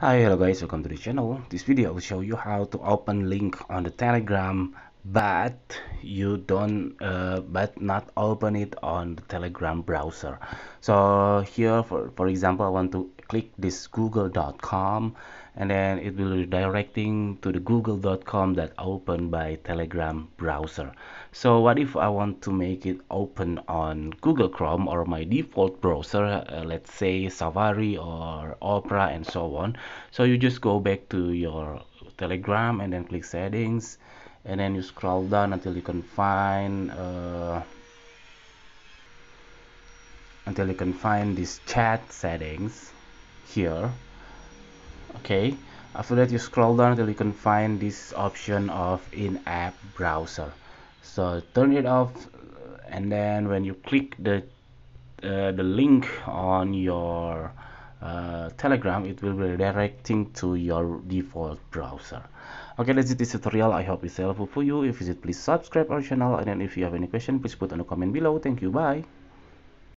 hi hello guys welcome to the channel. This video will show you how to open link on the telegram but you don't uh, but not open it on the telegram browser. So here for for example i want to click this google.com and then it will be redirecting to the google.com that opened by telegram browser. So what if i want to make it open on google chrome or my default browser uh, let's say safari or opera and so on? So you just go back to your telegram and then click settings and then you scroll down until you can find uh, until you can find this chat settings here. Okay. After that you scroll down until you can find this option of in-app browser. So turn it off and then when you click the uh, the link on your uh, telegram it will be redirecting to your default browser. Okay that's it. This tutorial i hope it's helpful for you. If you did please subscribe our channel. And then if you have any question please put on the comment below. Thank you. Bye